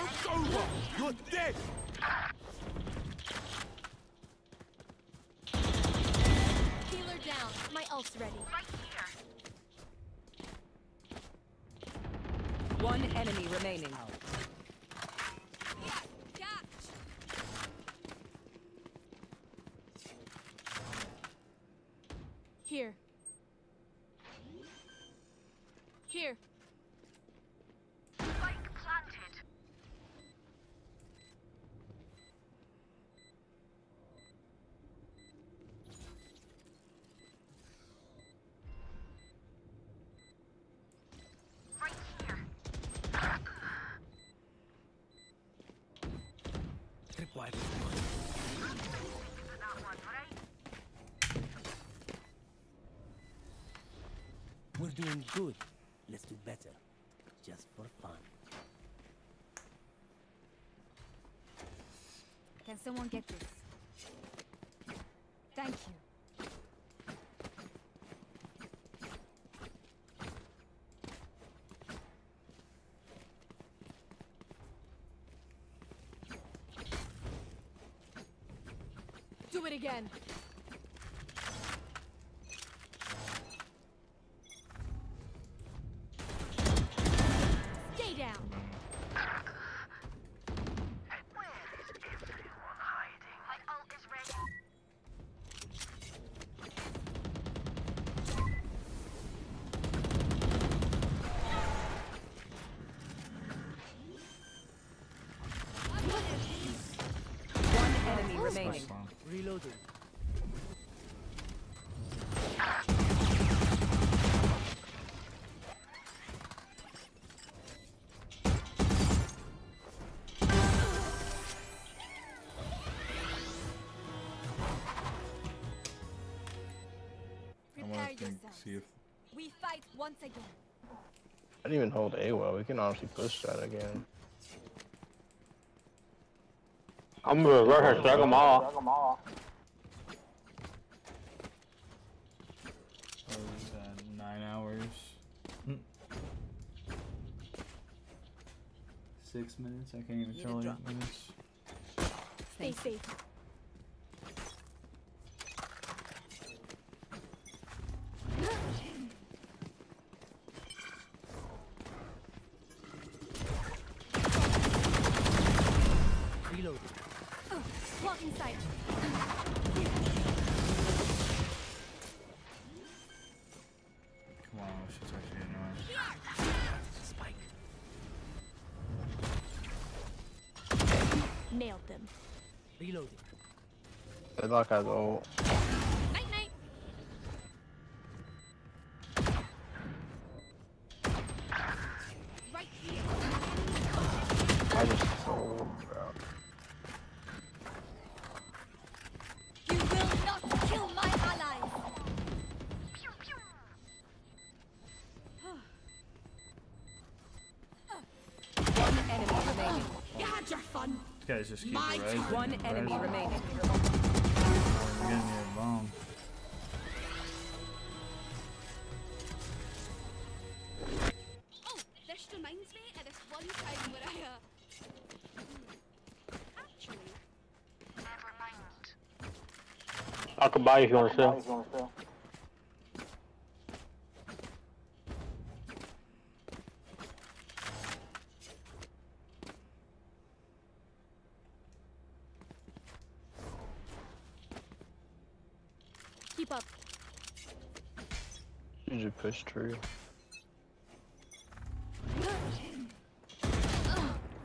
Joke's over! You're dead! Healer down. My ult's ready. Right here. One enemy remaining. Catch. Here. Here. Tripwire. We're doing good. Let's do better. Just for fun. Can someone get this? Thank you. Do it again. Reloading. I See if we fight once again. I didn't even hold A well. We can honestly push that again. I'm gonna reverse her, drag them all. what was that, nine hours? Hmm. Six minutes? I can't even Need tell minutes. Stay safe. Nailed them. Reloading. Deadlock has ult. Night just keep My rising. turn. One enemy remaining. We're getting a bomb. Oh, this reminds me of this one time where I, uh... Actually... Never mind. I could buy if you want to sell. Keep up. You just tree.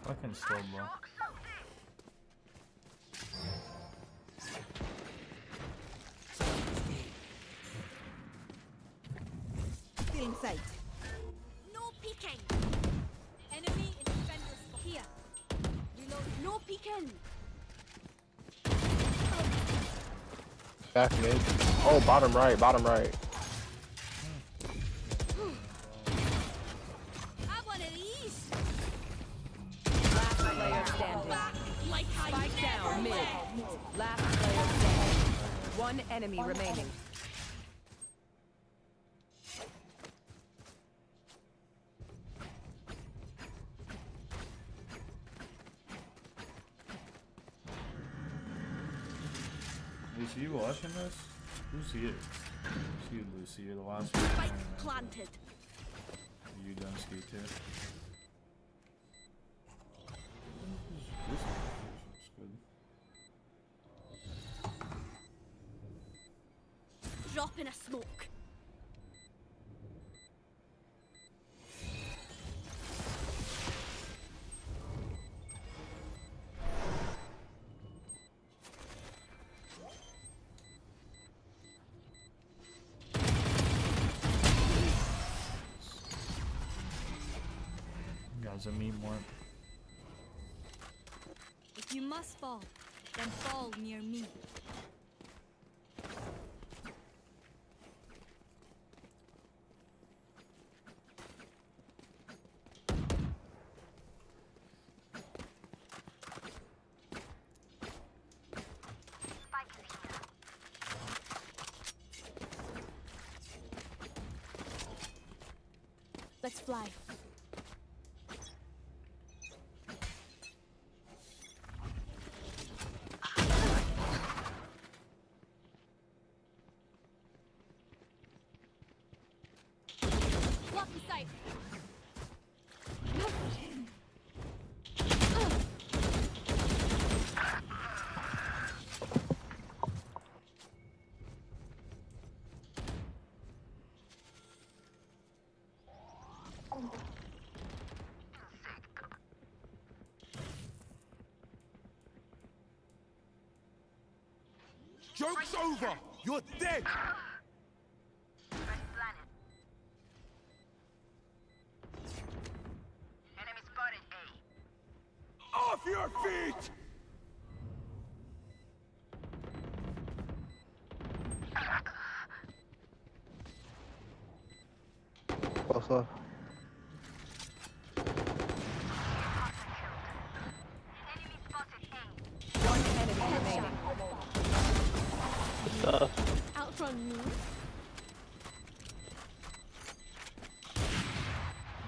Fucking slow ball. Still in sight. No peeking. Enemy in defender spot. Here. Reload. No peeking. Back mid. Oh, bottom right, bottom right. One enemy remaining. Lucy, you watching this? Who's here? It's you, Lucy. You're the last one. Spike here, man. planted. You done ski too? Drop in a smoke. Guys, I more. If you must fall, then fall near me. Let's fly. Lucky sight. Joke's over! You're dead! Off your feet! Close left. One enemy remaining. Outrun me.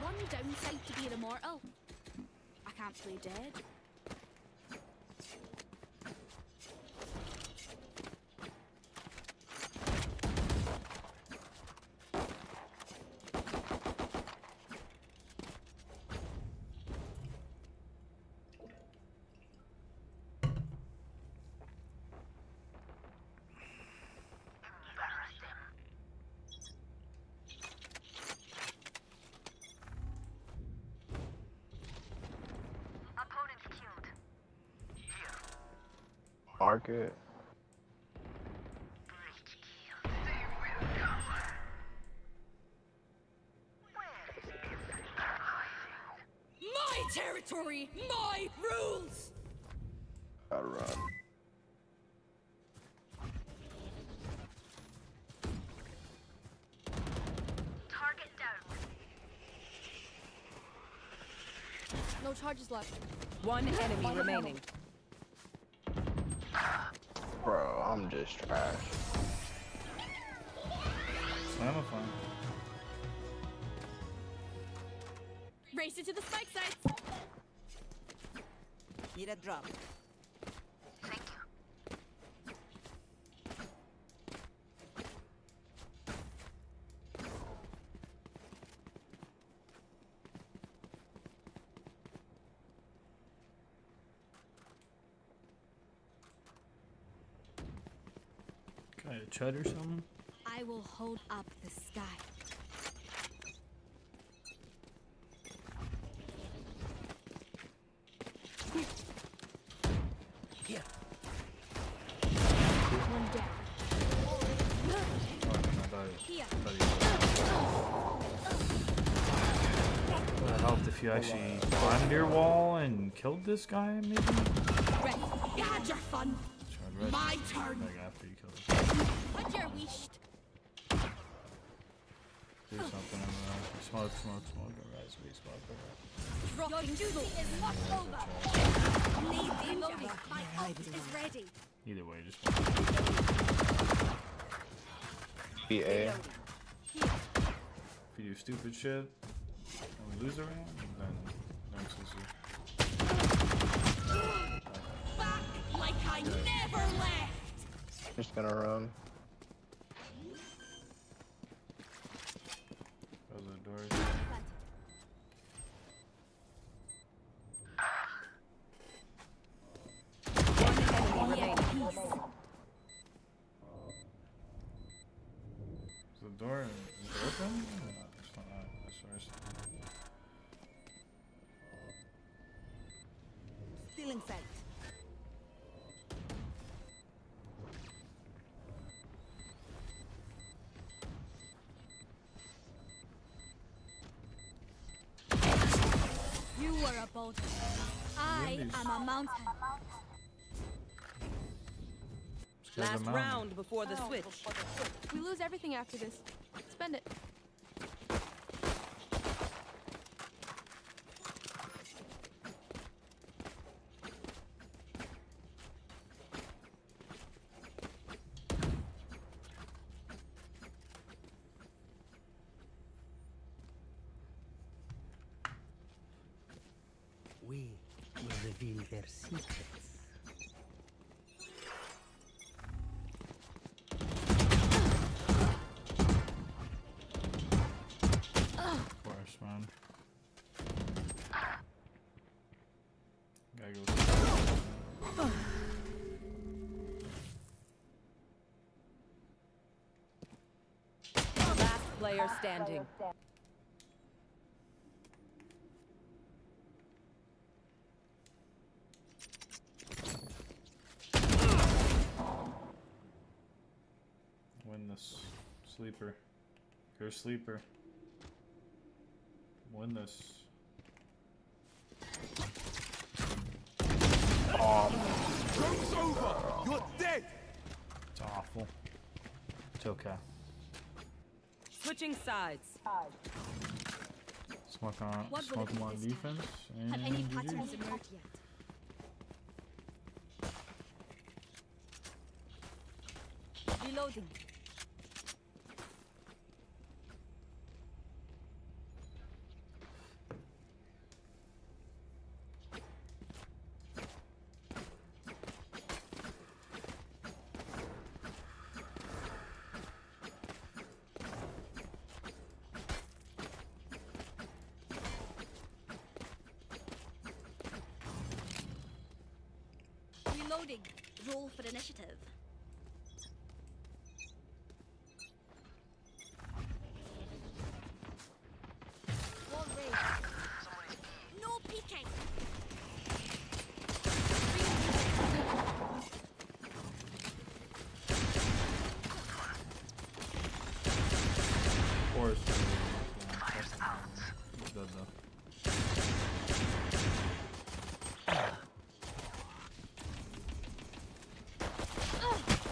One downside to being immortal. I can't play dead. Market. My territory, my rules! Gotta run. No charges left. One enemy remaining. Bro, I'm just trash. Slam a fun. Race it to the spike sites. Need a drop. Kind of chud or something? I will hold up the sky. Here. One down. I thought it- Here. I thought it- Would have helped if you actually climbed your wall and killed this guy, maybe? You had your fun. My turn. What wished. Do something in the Smoke, smoke, smoke, rise, we smoke, rise. Your duty is not over. Need the emoji. My is ready. Either way, just one. Be A. If you do stupid shit and we lose the round, then no excuse. Back like I never left. Just gonna run. You were. I am a mountain. Last round oh, before the switch. We lose everything after this. Spend it. Player standing. Win this. Sleeper. Go sleeper. Win this. Joke's over! You're dead! It's awful. It's okay. Switching sides. Smoke on, What smoke it be them on defense. And Have any patterns emerged yet? Reloading. Reloading. Roll for initiative. Wall raised. No peeking. Of course. He's dead though.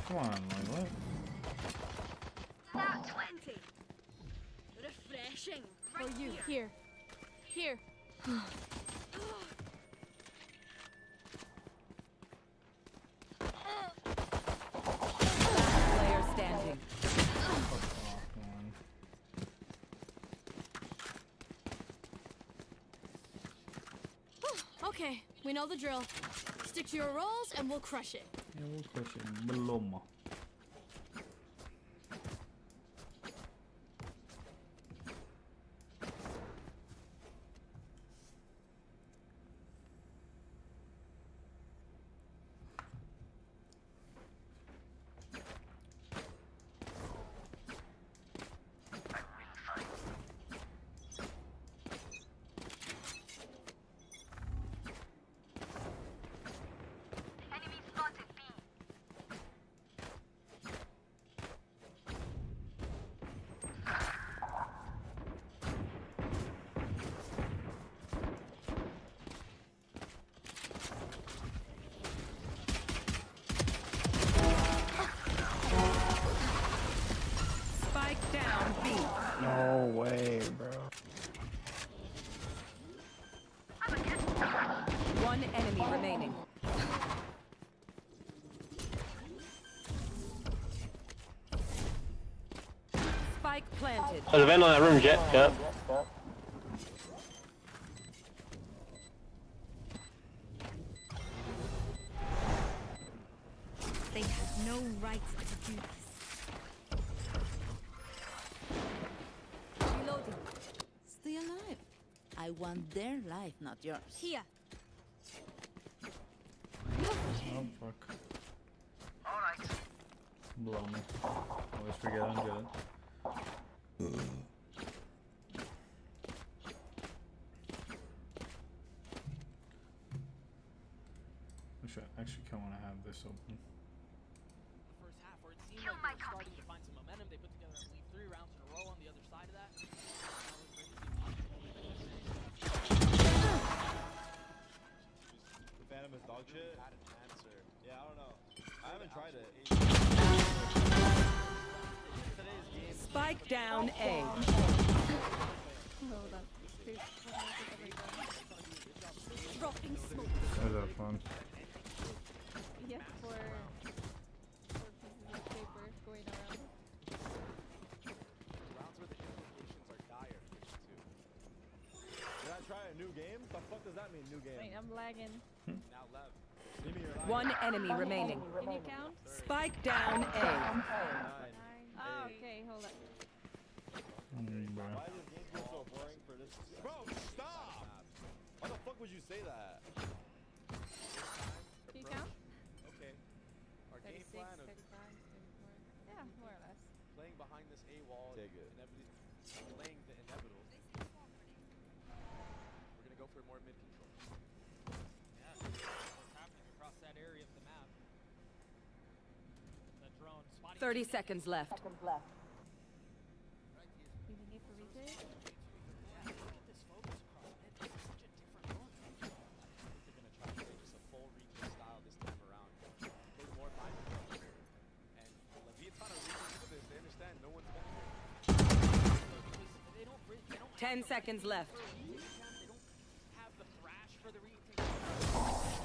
Come on, like what? That 20. Refreshing. Right Oh, you. here. Here. Here. Standing. Okay, we know the drill. Stick to your roles and we'll crush it. Yeah, we'll crush it. Maloma. One enemy oh. remaining. Spike planted. There's a vent on that room, Jett. Yeah. They have no right to do this. Reloading. Stay alive. I want their life, not yours. Here. Oh fuck. Alright. Blow me. Always forget I'm good. Actually, I actually kind of want to have this open. first half where it seemed like they were starting to find some momentum. They put together, I believe, three rounds in a row on the other side of that. The Phantom is dog shit? Had an answer. Yeah, I don't know. I haven't tried it. Spike down A. Dropping smoke. Is that fun? Yes, for, for pieces of paper going around. Rounds where the implications are dire. Too. Did I try a new game? The fuck does that mean, new game? Wait, I'm lagging. Now left. See me, you're One enemy remaining. Can you count? Spike down A. Nine. Oh, okay, hold up. Mm, bro. Why does this game so boring for this? Bro, stop! Why the fuck would you say that? Can you count? Okay. Our 36, game plan of 35, 34. Yeah, more or less. playing behind this A wall, Take it. inevitably 30 seconds left. Seconds left. Ten seconds left.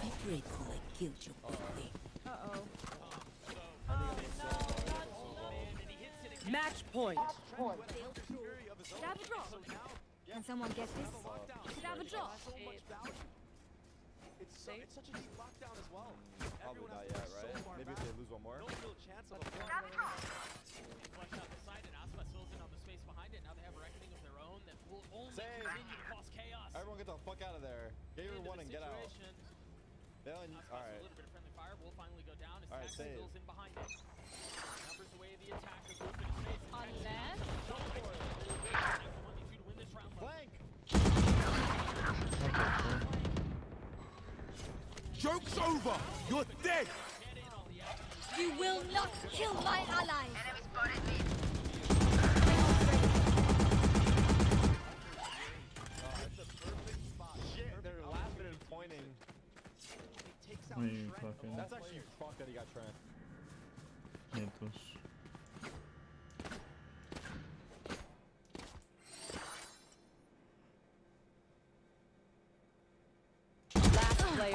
Be grateful I killed you quickly. Uh-oh. Match point. Could I have a drop? Can someone get this? Could I have a drop? It's, so, it's such a deep lockdown as well. Probably Everyone not yet, be so right? far Maybe if they lose one more. No real chance of a Flush out the side and Aspas fills in on the space behind it. Now they have a reckoning of their own that will only Same. continue to cause chaos. Everyone get the fuck out of there. Get your Into one the and get out. situation. They don't- Aspas all with right. a little bit of friendly fire will finally go down as All right, save. fills in behind it. Joke's over! You're dead! You will not kill my ally! Shit, they're pointing. What are you fucking That's actually fucked that he got Trent. nietos?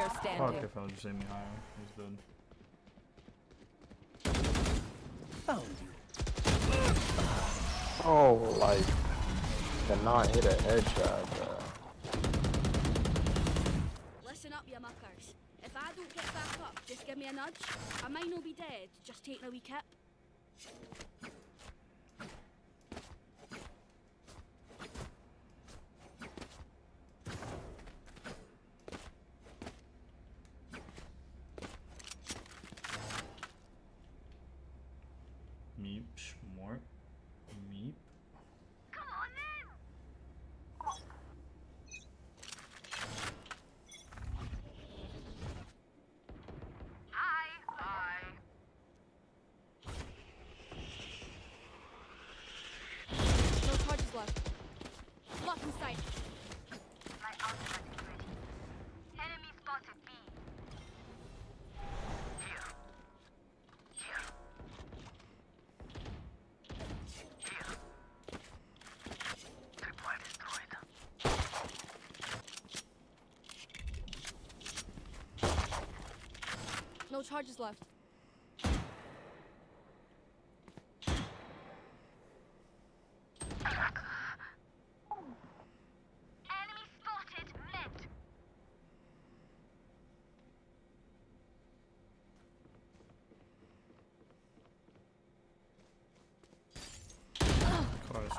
Last player Fuck if I'll just aim me higher. He's dead. Found you. Oh, like, cannot hit a headshot, bro. Listen up, you muckers. If I don't get back up, just give me a nudge. I might not be dead, just taking a wee kip. charges left.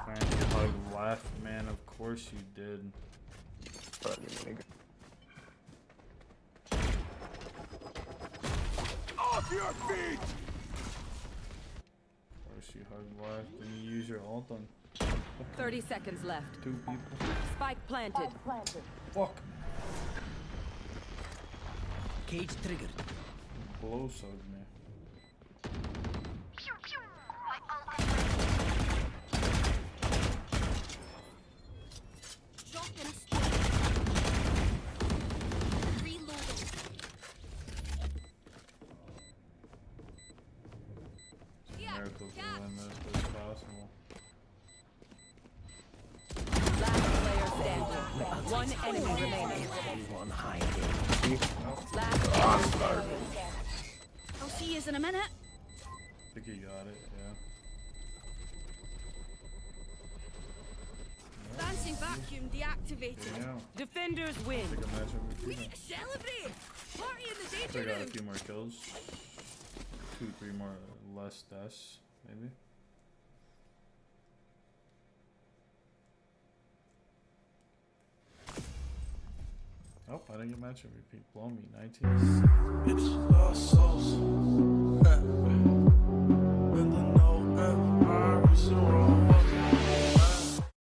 Man. You hugged left, man. Of course you did. Off your feet! Of course you hug left and you use your ult on 30 seconds left. two people. Spike planted. Fuck. Cage triggered. Blow sucked me. I'll see you in a minute. I think he got it, yeah. Dancing vacuum deactivated. Yeah. Defenders win. Take a match every We need to celebrate. Party in the I danger got a few more kills. Two, three more less deaths, maybe. Oh, I didn't get match MVP. Blow me. 19. It's lost souls. The no F, I wrong.